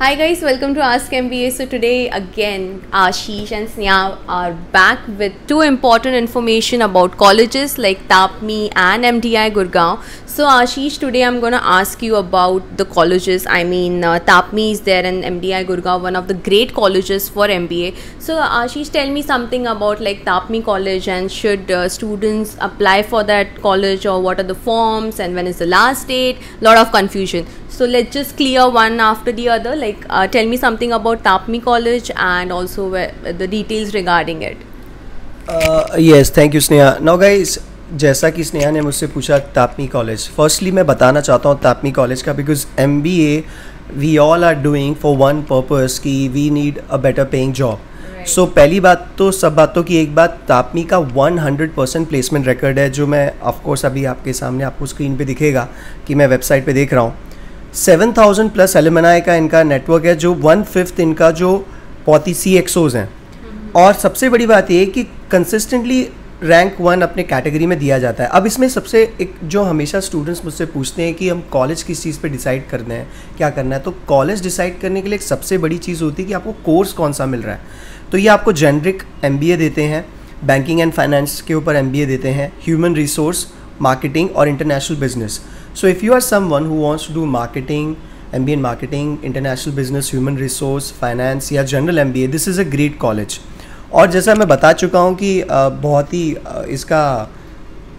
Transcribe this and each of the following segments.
Hi guys, welcome to Ask MBA. So today again, Ashish and Sneha are back with two important information about colleges like TAPMI and MDI Gurgaon. So Ashish, today I'm gonna ask you about the colleges. I mean, uh, TAPMI is there and MDI Gurgaon, one of the great colleges for MBA. So Ashish, tell me something about like TAPMI college and should uh, students apply for that college or what are the forms and when is the last date? Lot of confusion. So let's just clear one after the other. Like, uh, tell me something about Tapmi College and also the details regarding it. Yes, thank you Sneha. Now guys, जैसा कि स्नेहा ने मुझसे पूछा तापमी college firstly मैं बताना चाहता हूँ TAPMI college का because M B A we all are doing for one purpose कि we need a better paying job so पहली बात तो सब बातों की एक बात तापमी का 100 परसेंट प्लेसमेंट रिकॉर्ड है जो मैं ऑफकोर्स अभी आपके सामने आपको स्क्रीन पे दिखेगा कि मैं वेबसाइट पे देख रहा हूँ सेवन थाउज़ेंड प्लस एलिमनाई का इनका नेटवर्क है जो वन फिफ्थ इनका जो पौती सी एक्सोज हैं। और सबसे बड़ी बात ये कि कंसिस्टेंटली रैंक वन अपने कैटेगरी में दिया जाता है। अब इसमें सबसे एक जो हमेशा स्टूडेंट्स मुझसे पूछते हैं कि हम कॉलेज किस चीज़ पे डिसाइड करना है क्या करना है तो कॉलेज डिसाइड करने के लिए एक सबसे बड़ी चीज़ होती है कि आपको कोर्स कौन सा मिल रहा है। तो ये आपको जेनरिक एम देते हैं बैंकिंग एंड फाइनेंस के ऊपर एमबीए देते हैं ह्यूमन रिसोर्स मार्केटिंग और international business So if you are someone who wants to do marketing, MBA in marketing, international business, human resource, finance या general MBA, this is a great college. और जैसा मैं बता चुका हूँ कि बहुत ही इसका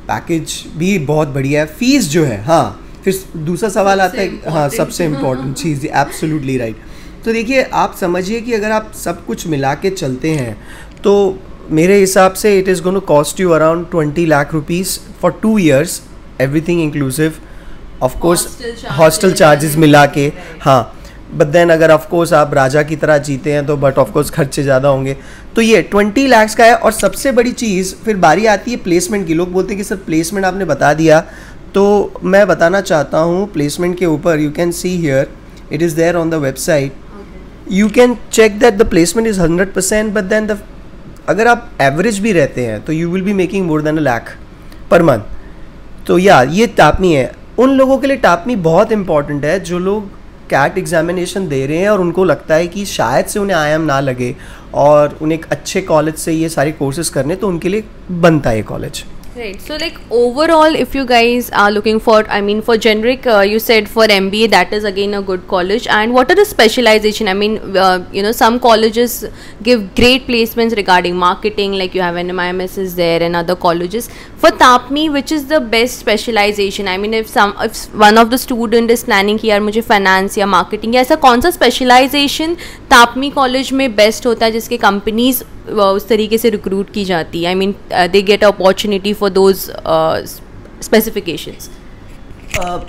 पैकेज भी बहुत बढ़िया है। फ़ीस जो है हाँ फिर दूसरा सवाल आता है हाँ सबसे इम्पोर्टेंट चीज़ एब्सोल्युटली राइट तो देखिए आप समझिए कि अगर आप सब कुछ मिला के चलते हैं तो मेरे हिसाब से it is gonna cost you around twenty lakh rupees for two years everything inclusive of course hostel charges मिला के हाँ। बट देन अगर ऑफ़ कोर्स आप राजा की तरह जीते हैं तो बट ऑफ़ कोर्स खर्चे ज़्यादा होंगे। तो ये ट्वेंटी लैक्स का है और सबसे बड़ी चीज़ फिर बारी आती है प्लेसमेंट की। लोग बोलते हैं कि सर प्लेसमेंट आपने बता दिया। तो मैं बताना चाहता हूँ प्लेसमेंट के ऊपर you can see here it is there on the website you can check that the placement is hundred percent but then the अगर आप एवरेज भी रहते हैं तो you will be making more than a lakh per month तो या ये तापनी है। उन लोगों के लिए टापमी बहुत इंपॉर्टेंट है, जो लोग कैट एग्जामिनेशन दे रहे हैं और उनको लगता है कि शायद से उन्हें आयाम ना लगे और उन्हें एक अच्छे कॉलेज से ये सारे कोर्सेज करने तो उनके लिए बनता है ये college Right. So, like overall, if you guys are looking for, I mean, for generic, uh, you said for MBA, that is again a good college. And what are the specialization? I mean, uh, you know, some colleges give great placements regarding marketing, like you have NMIMS is there, and other colleges. For TAPMI, which is the best specialization? I mean, if some, if one of the student is planning here, मुझे finance या marketing या ऐसा कौन सा specialization TAPMI college में best होता है जिसके companies उस तरीके से रिक्रूट की जाती है I mean they get opportunity for those specifications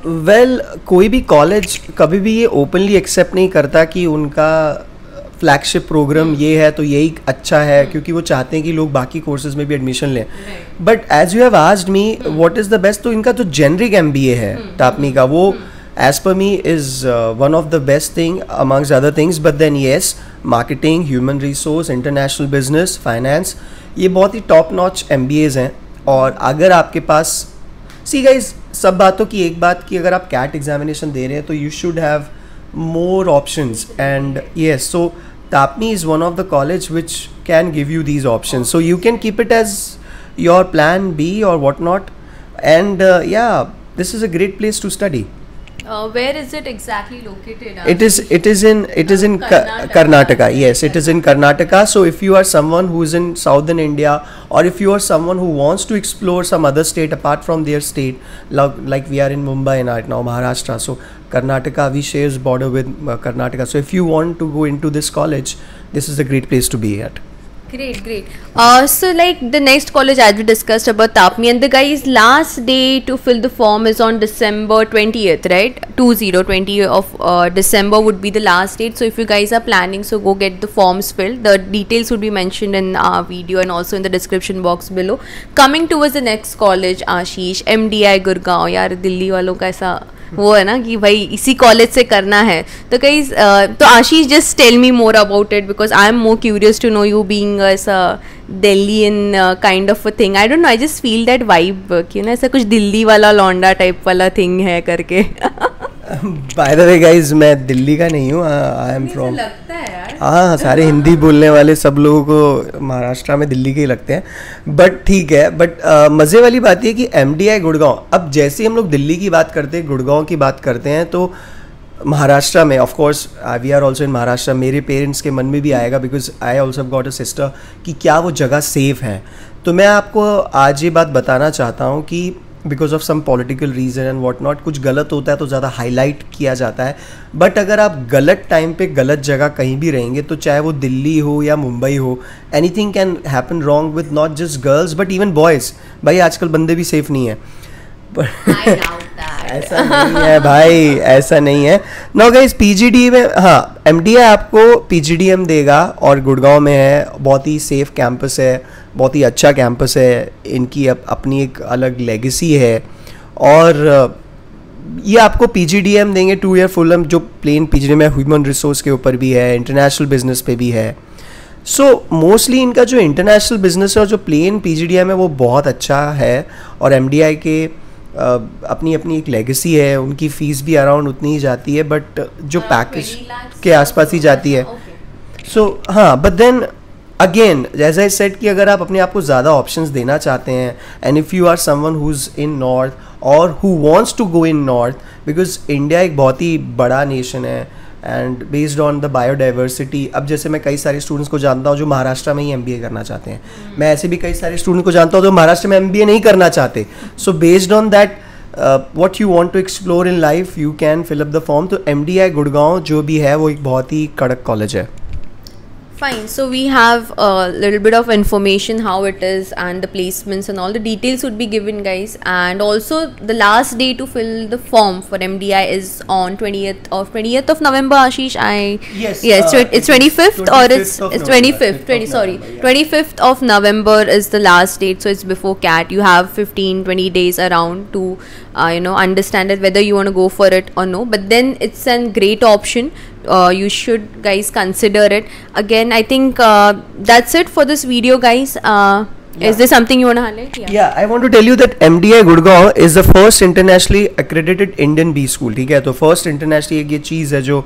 well कोई भी कॉलेज कभी भी ये ओपनली एक्सेप्ट नहीं करता कि उनका फ्लैगशिप प्रोग्राम ये है तो यही अच्छा है. क्योंकि वो चाहते हैं कि लोग बाकी कोर्सेज में भी एडमिशन लें but as you have asked me what is the best तो इनका तो जेनरिक एम है टापनी hmm. का वो hmm. As per me is uh, one of the best thing amongst other things but then yes marketing human resource international business finance ये बहुत ही top notch M हैं और अगर आपके पास सी गाइज़ सब बातों की एक बात कि अगर आप कैट एग्जामिनेशन दे रहे हैं तो you should have more options and yes so tapni is one of the college which can give you these options so you can keep it as your plan b or whatnot and uh, yeah this is a great place to study uh, where is it exactly located? It is it is in it is in Karnataka. Karnataka. Yes, it is in Karnataka. So if you are someone who is in southern India, or if you are someone who wants to explore some other state apart from their state, like, like we are in Mumbai right now, Maharashtra. So Karnataka, we shares border with uh, Karnataka. So if you want to go into this college, this is a great place to be at. Great, great. Uh, so, like the next college as we discussed about Tapmi, and the guy's last day to fill the form is on December 20th, right? 2020 of uh, December would be the last date. So, if you guys are planning, so go get the forms filled. The details would be mentioned in our video and also in the description box below. Coming towards the next college, Ashish, MDI Gurgaon, yaar, Delhi walon ka aisa वो है ना कि भाई इसी college से करना है। तो कई तो Ashish just tell me more about it because I am more curious to know you being Delhi in kind of a thing I don't know I just feel that vibe कि ना ऐसा कुछ दिल्ली वाला लौंडा टाइप वाला thing है करके। By the way guys मैं दिल्ली का नहीं हूँ आई एम फ्रॉम है हाँ सारे हिंदी बोलने वाले सब लोगों को महाराष्ट्र में दिल्ली के ही लगते हैं। बट ठीक है बट मज़े वाली बात ये कि एम डी आई गुड़गांव, अब जैसे ही हम लोग दिल्ली की बात करते हैं, गुड़गांव की बात करते हैं तो महाराष्ट्र में of course we are also in Maharashtra, मेरे पेरेंट्स के मन में भी आएगा because I also got a sister कि क्या वो जगह सेफ़ है। तो मैं आपको आज ये बात बताना चाहता हूँ कि because of some political reason and what not कुछ गलत होता है तो ज़्यादा हाईलाइट किया जाता है। बट अगर आप गलत टाइम पे गलत जगह कहीं भी रहेंगे तो चाहे वो दिल्ली हो या मुंबई हो anything can happen wrong with not just girls but even boys भाई, आजकल बंदे भी सेफ़ नहीं है. ऐसा नहीं है भाई ऐसा नहीं है। नो गाइस पीजीडी में हाँ एमडीए आपको पीजीडीएम देगा और गुड़गांव में है बहुत ही सेफ़ कैंपस है बहुत ही अच्छा कैंपस है इनकी अप, अपनी एक अलग लेगेसी है। और ये आपको पीजीडीएम देंगे टू ईयर फुल जो प्लेन पीजीडीएम है ह्यूमन रिसोर्स के ऊपर भी है इंटरनेशनल बिज़नेस पे भी है। सो so, मोस्टली इनका जो इंटरनेशनल बिज़नेस है और जो प्लेन पीजीडीएम है वो बहुत अच्छा है। और एमडीआई के अपनी अपनी एक लेगेसी है उनकी फ़ीस भी अराउंड उतनी ही जाती है बट जो पैकेज 20 के आसपास ही जाती है. सो हाँ बट देन अगेन जैसा इस सेट कि अगर आप अपने आप को ज़्यादा ऑप्शन देना चाहते हैं and if you are someone who is in north और who wants to go in north because India एक बहुत ही बड़ा नेशन है and based on the biodiversity अब जैसे मैं कई सारे स्टूडेंट्स को जानता हूँ जो महाराष्ट्र में ही MBA करना चाहते हैं। मैं ऐसे भी कई सारे स्टूडेंट को जानता हूँ जो महाराष्ट्र में MBA नहीं करना चाहते। So based on that what you want to explore in life you can fill up the form तो एम डी आई गुड़गांव जो भी है वो एक बहुत ही कड़क कॉलेज है। Fine. So we have a little bit of information how it is and the placements and all the details would be given, guys. And also the last day to fill the form for MDI is on 20th of 20th of November. Ashish, I Yes, yeah, it's, uh, it's it is 25th or it's 25th it's November, 25th. 20 sorry, November, yeah. 25th of November is the last date. So it's before CAT. You have 15 20 days around to uh, you know understand it whether you want to go for it or no. But then it's a great option uh, you should guys consider it again i think uh, that's it for this video guys uh, Yeah. is there something you want to highlight Yeah, I want to tell you that MDI Gurgaon is the first internationally accredited Indian B school. ठीक है तो first internationally एक ये चीज़ है जो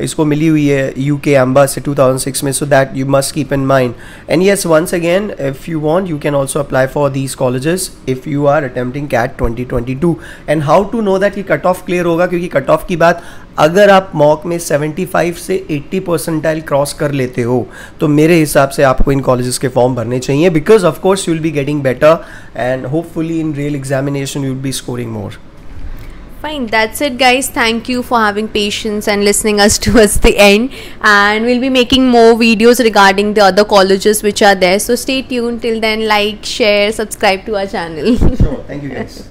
इसको मिली हुई है यू के एम्बा से 2006 में so that you must keep in mind and yes once again if you want you can also apply for these colleges if you are attempting CAT 2022 and how to know that कि cut off clear होगा? क्योंकि cut off की बात, अगर आप mock में 75 से 80 percentile cross कर लेते हो तो मेरे हिसाब से आपको इन कॉलेजेस के फॉर्म भरने चाहिए because of course you will be getting better and hopefully in real examination you will be scoring more fine that's it guys. Thank you for having patience and listening us towards the end. And we'll be making more videos regarding the other colleges which are there. So stay tuned. Till then like share subscribe to our channel. Sure, thank you guys.